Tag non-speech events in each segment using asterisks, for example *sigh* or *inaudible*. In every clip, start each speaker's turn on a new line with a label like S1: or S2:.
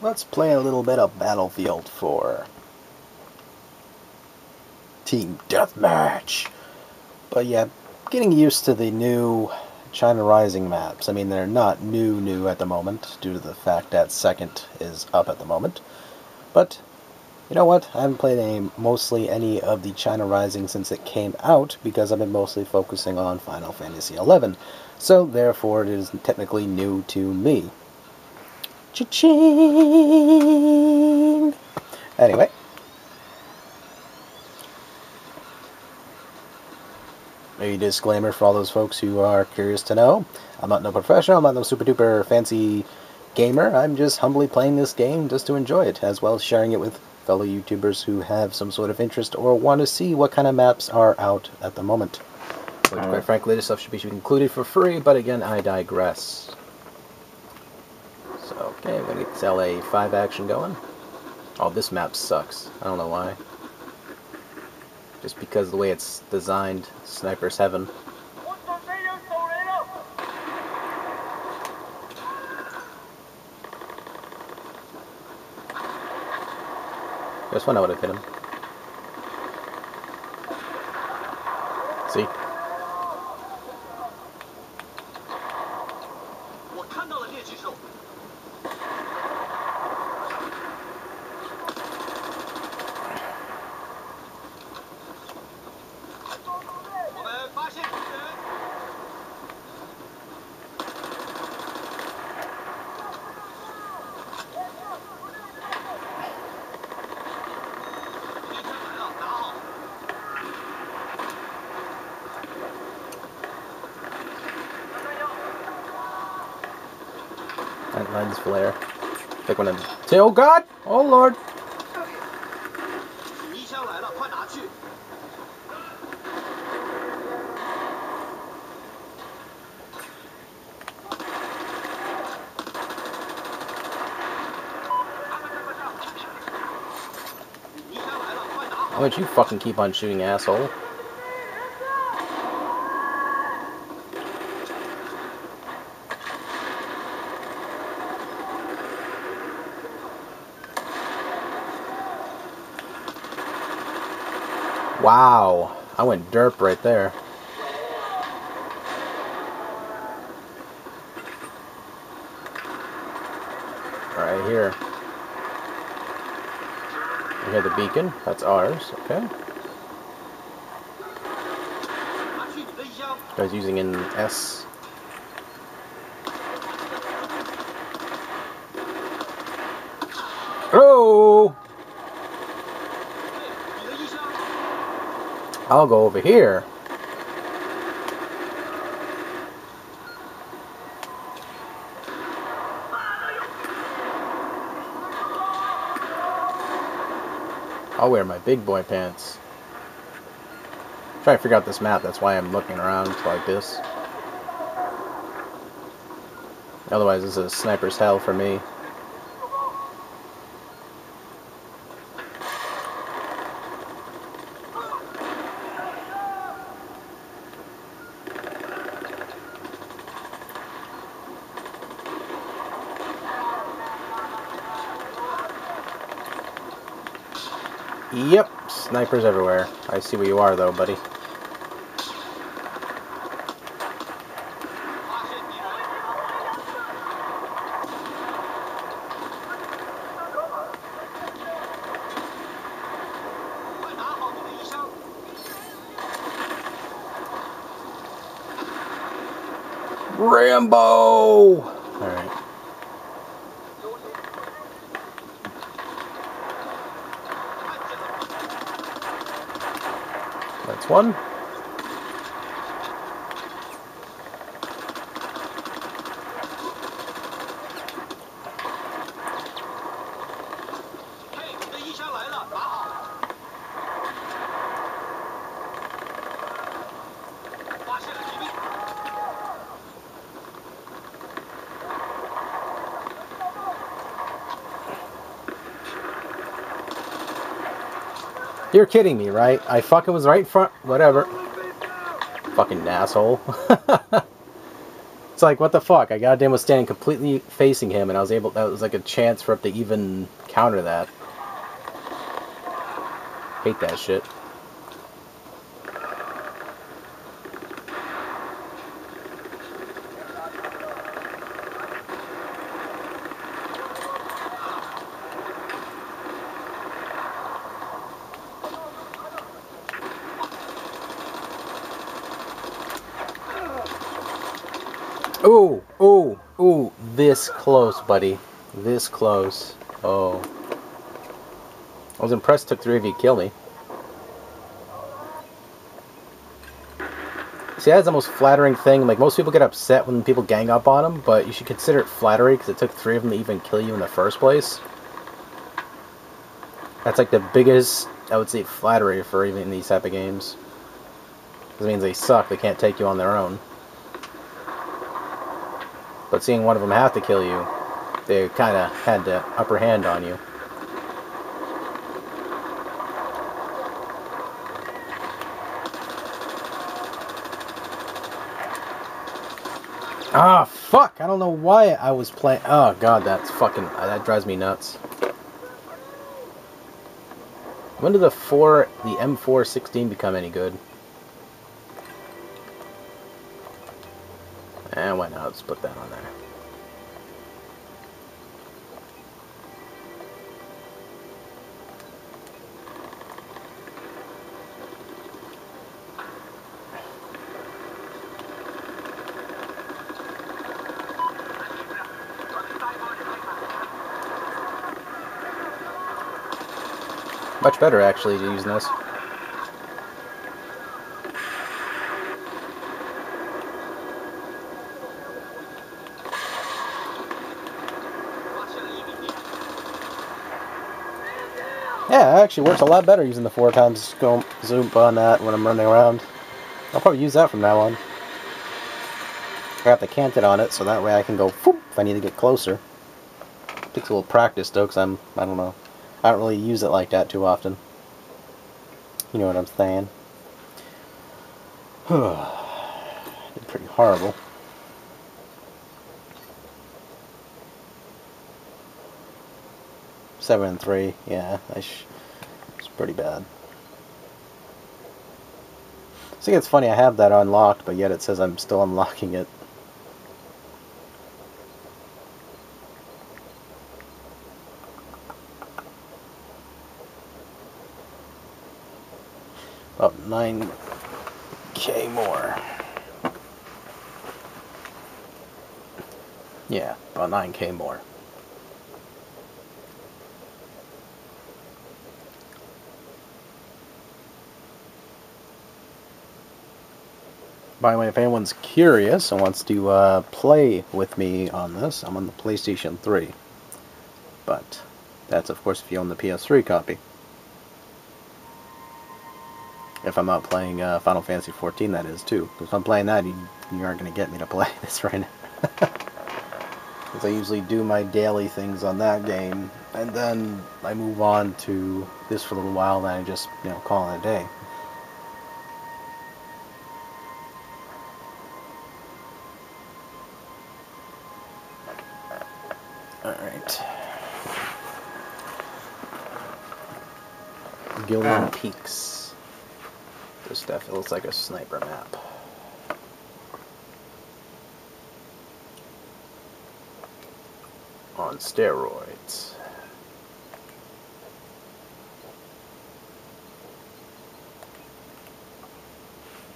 S1: Let's play a little bit of Battlefield 4. Team Deathmatch. But yeah, getting used to the new China Rising maps. I mean, they're not new new at the moment, due to the fact that second is up at the moment. But, you know what? I haven't played any, mostly any of the China Rising since it came out, because I've been mostly focusing on Final Fantasy XI. So, therefore, it is technically new to me. Cha-ching! Anyway. A disclaimer for all those folks who are curious to know. I'm not no professional, I'm not no super duper fancy gamer. I'm just humbly playing this game just to enjoy it, as well as sharing it with fellow YouTubers who have some sort of interest or want to see what kind of maps are out at the moment. Which, quite frankly, this stuff should be included for free, but again, I digress. So, okay, we're going to get this LA 5 action going. Oh, this map sucks. I don't know why. Just because the way it's designed, Sniper's Heaven. Just one I would have hit him. See? That lens flare. Pick one of them. Say, oh God! Oh Lord! Why don't you fucking keep on shooting, asshole? Wow, I went derp right there. Right here. We have the beacon, that's ours, okay. Guys using an S I'll go over here. I'll wear my big boy pants. Try to figure out this map, that's why I'm looking around like this. Otherwise, this is a sniper's hell for me. snipers everywhere. I see where you are, though, buddy. Rambo! One. You're kidding me, right? I fucking was right in front. Whatever. Fucking asshole. *laughs* It's like what the fuck? I goddamn was standing completely facing him, and I was able. That was like a chance for it to even counter that. Hate that shit. Ooh, ooh, ooh, this close, buddy. This close. Oh. I was impressed took three of you to kill me. See, that's the most flattering thing. Like, most people get upset when people gang up on them, but you should consider it flattery because it took three of them to even kill you in the first place. That's like the biggest, I would say, flattery for even these type of games. It means they suck, they can't take you on their own. But seeing one of them have to kill you, they kind of had the upper hand on you. Ah, fuck! I don't know why I was playing. Oh god, that's fucking. That drives me nuts. When did the four, the M416 become any good? Let's put that on there. Much better, actually, using this. Actually works a lot better using the four times zoom on that when I'm running around. I'll probably use that from now on. I have to cant it on it, so that way I can go whoop, if I need to get closer. Takes a little practice though, because I'm, I don't know. I don't really use it like that too often. You know what I'm saying? *sighs* Did pretty horrible. Seven and three, yeah, it's pretty bad. See, it's funny I have that unlocked, but yet it says I'm still unlocking it. About 9k more. Yeah, about 9k more. By the way, if anyone's curious and wants to uh, play with me on this, I'm on the PlayStation 3. But that's, of course, if you own the PS3 copy. If I'm not playing uh, Final Fantasy 14, that is, too. Because If I'm playing that, you, you aren't going to get me to *laughs* play this right now. *laughs* Because I usually do my daily things on that game, and then I move on to this for a little while, then I just, you know, call it a day. Guilin ah. Peaks. This stuff looks like a sniper map. On steroids.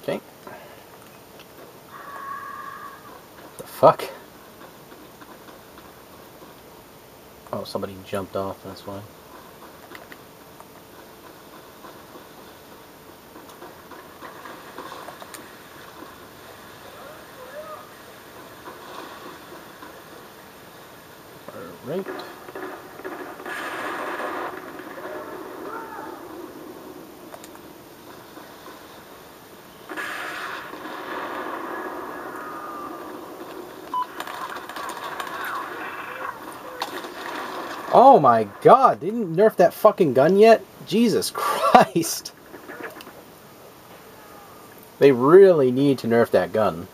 S1: Okay. The fuck? Oh, somebody jumped off, that's why. Oh my god, they didn't nerf that fucking gun yet? Jesus *laughs* Christ. They really need to nerf that gun.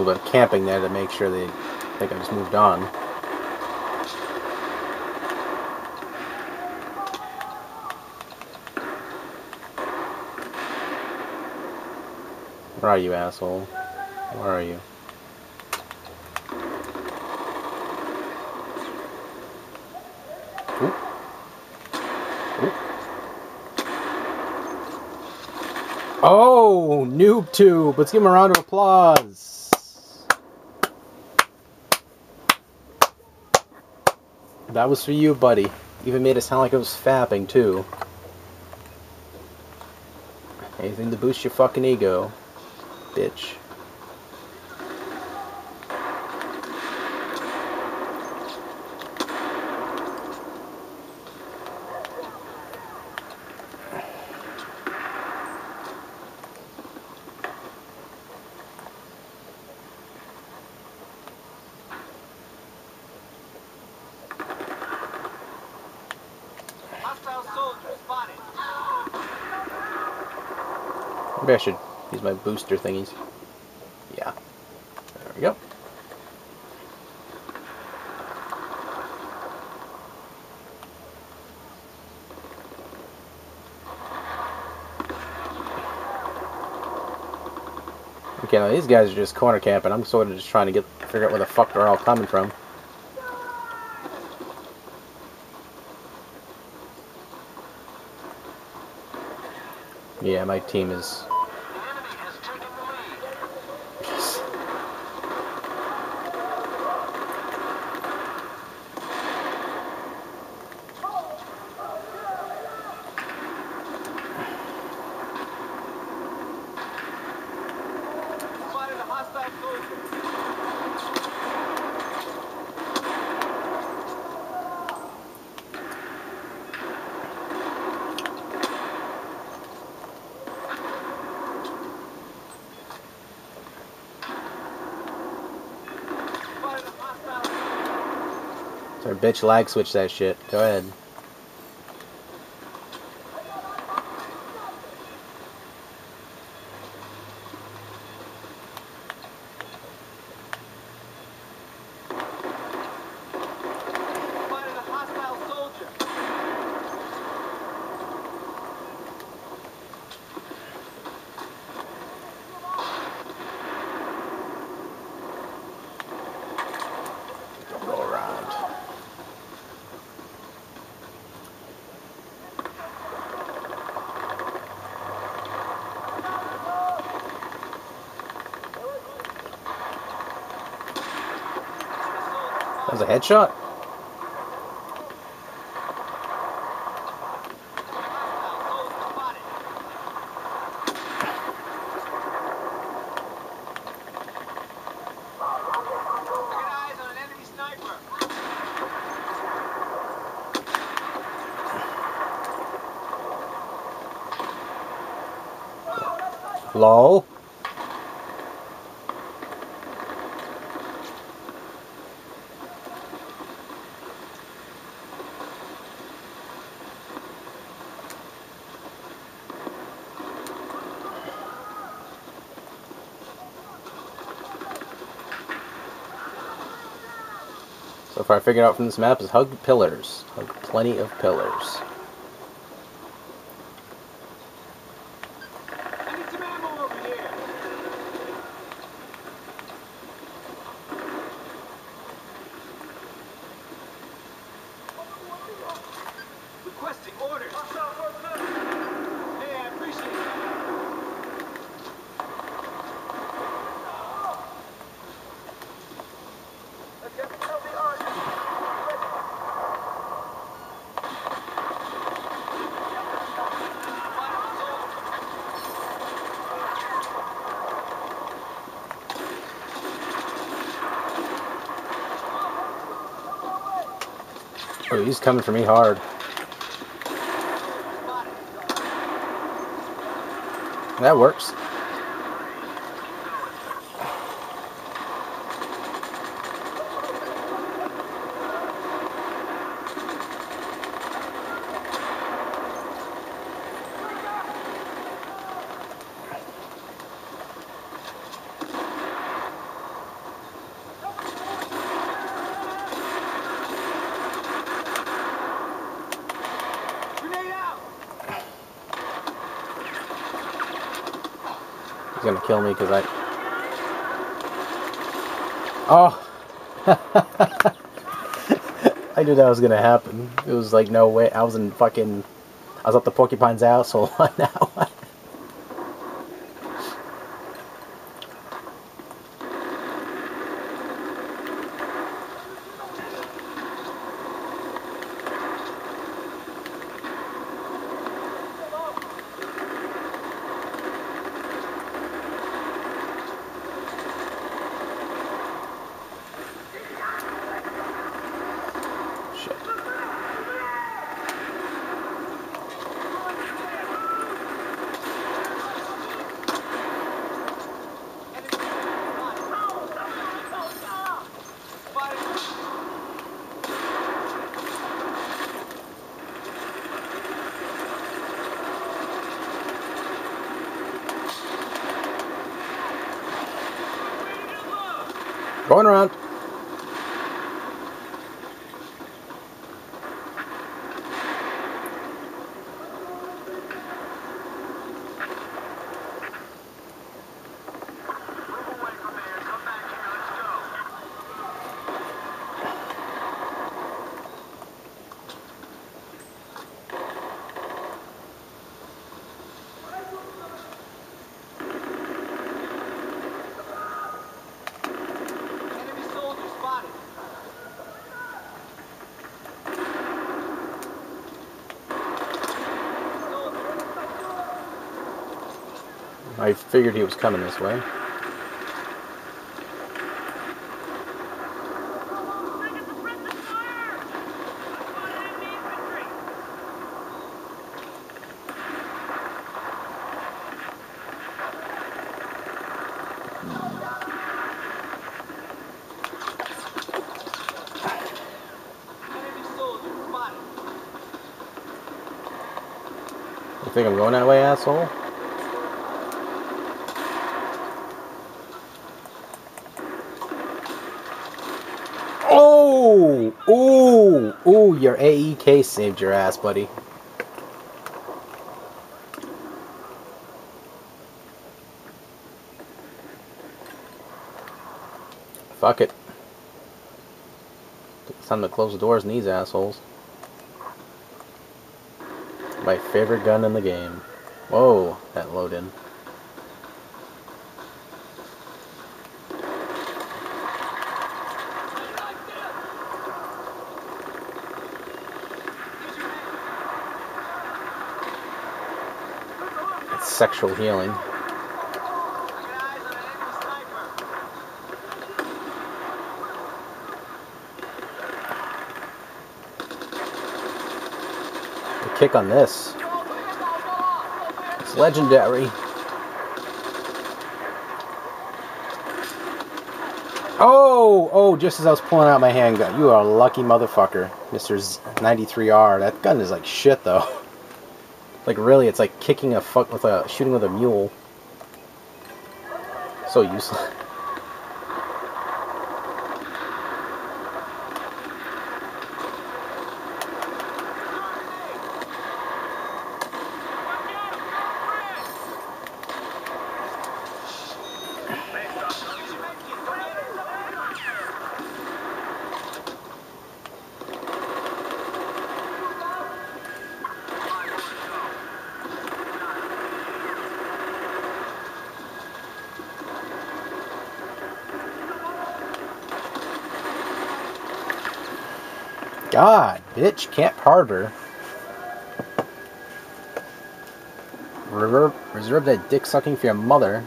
S1: Little bit of camping there to make sure they think I just moved on. Where are you, asshole? Where are you? Oh, noob tube. Let's give him a round of applause. That was for you, buddy. Even made it sound like I was fapping, too. Anything to boost your fucking ego, bitch. Maybe I should use my booster thingies. Yeah. There we go. Okay, now these guys are just corner camping. I'm sort of just trying to get figure out where the fuck they're all coming from. Yeah, my team is Sorry, bitch, lag switch that shit. Go ahead. That was a headshot? Lol. I figured out from this map is hug pillars. Hug plenty of pillars. Oh, he's coming for me hard. That works. He's gonna kill me because I. Oh! *laughs* I knew that was gonna happen. It was like no way. I was in fucking. I was up the porcupine's asshole *laughs* Going around. I figured he was coming this way. You think I'm going that way, asshole? Your AEK saved your ass, buddy. Fuck it. It's time to close the doors on these assholes. My favorite gun in the game. Whoa, that load in. Sexual healing. The kick on this. It's legendary. Oh, oh, just as I was pulling out my handgun. You are a lucky motherfucker, Mr. Z- 93R. That gun is like shit, though. *laughs* Like, really, it's like kicking a fuck with a, shooting with a mule. So useless. *laughs* God, bitch, Camp Harbor. Reserve, reserve that dick sucking for your mother.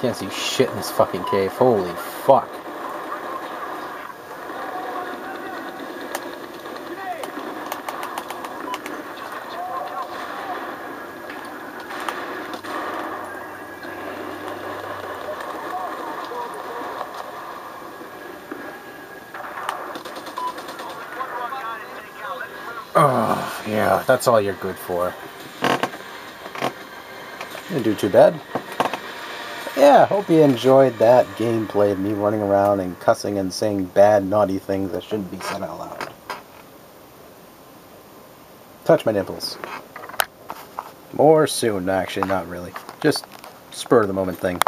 S1: Can't see shit in this fucking cave. Holy fuck. Yeah, that's all you're good for. Didn't do too bad. yeah, hope you enjoyed that gameplay of me running around and cussing and saying bad, naughty things that shouldn't be said out loud. Touch my nipples. More soon, actually, not really. Just spur of the moment thing.